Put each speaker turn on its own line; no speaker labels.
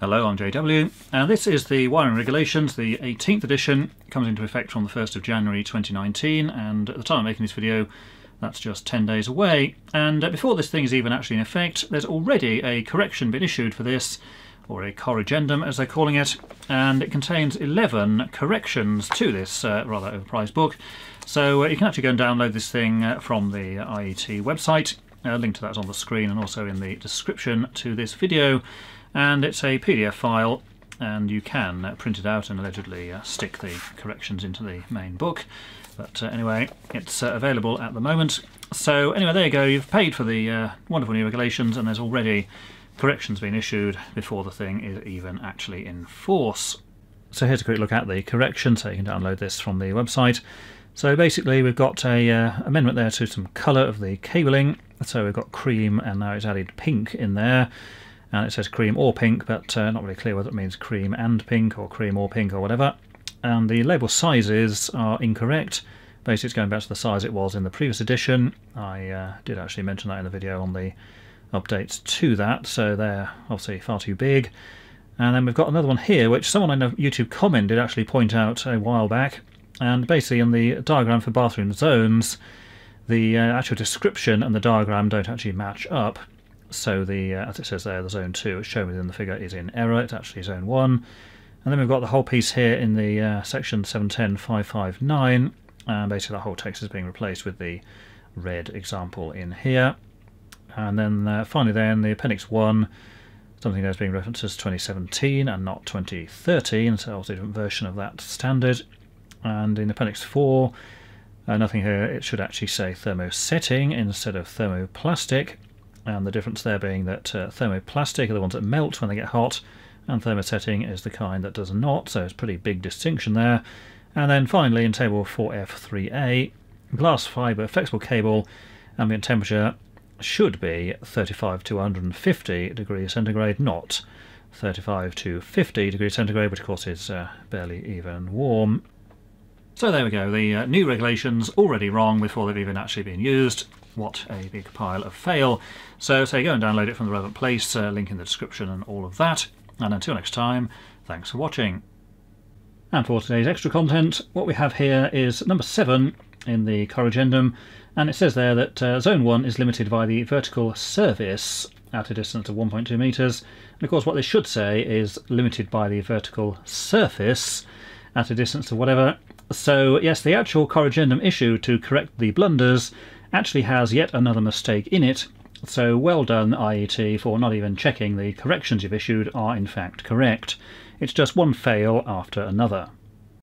Hello, I'm JW, and this is the Wiring Regulations, the 18th edition. It comes into effect from the 1st of January 2019, and at the time of making this video, that's just 10 days away. And uh, before this thing is even actually in effect, there's already a correction been issued for this, or a corrigendum as they're calling it, and it contains 11 corrections to this uh, rather overpriced book. So uh, you can actually go and download this thing uh, from the IET website. A link to that is on the screen and also in the description to this video. And it's a PDF file and you can uh, print it out and allegedly uh, stick the corrections into the main book. But uh, anyway it's uh, available at the moment. So anyway there you go. You've paid for the uh, wonderful new regulations and there's already corrections being issued before the thing is even actually in force. So here's a quick look at the correction. So you can download this from the website. So basically we've got a uh, amendment there to some colour of the cabling so we've got cream and now it's added pink in there and it says cream or pink, but uh, not really clear whether it means cream and pink or cream or pink or whatever. And the label sizes are incorrect. Basically, it's going back to the size it was in the previous edition. I uh, did actually mention that in the video on the updates to that, so they're obviously far too big. And then we've got another one here, which someone in a YouTube comment did actually point out a while back. And basically, in the diagram for bathroom zones, the uh, actual description and the diagram don't actually match up. So the uh, as it says there, the zone 2 it's shown within the figure is in error. It's actually zone 1. And then we've got the whole piece here in the uh, section 710559. And basically the whole text is being replaced with the red example in here. And then uh, finally there in the appendix 1, something that's being referenced as 2017 and not 2013, so obviously a different version of that standard. And in appendix 4, uh, nothing here, it should actually say thermosetting instead of thermoplastic and the difference there being that uh, thermoplastic are the ones that melt when they get hot, and thermosetting is the kind that does not, so it's a pretty big distinction there. And then finally, in table 4F3A, glass fibre flexible cable, ambient temperature should be 35 to 150 degrees centigrade, not 35 to 50 degrees centigrade, which of course is uh, barely even warm. So there we go, the uh, new regulations already wrong before they've even actually been used. What a big pile of fail. So say go and download it from the relevant place, uh, link in the description and all of that. And until next time, thanks for watching. And for today's extra content, what we have here is number 7 in the corrigendum, and it says there that uh, Zone 1 is limited by the vertical surface at a distance of 1.2 metres, and of course what they should say is limited by the vertical surface at a distance of whatever. So yes, the actual corrigendum issue to correct the blunders actually has yet another mistake in it, so well done IET for not even checking the corrections you've issued are in fact correct. It's just one fail after another.